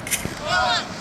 Come on.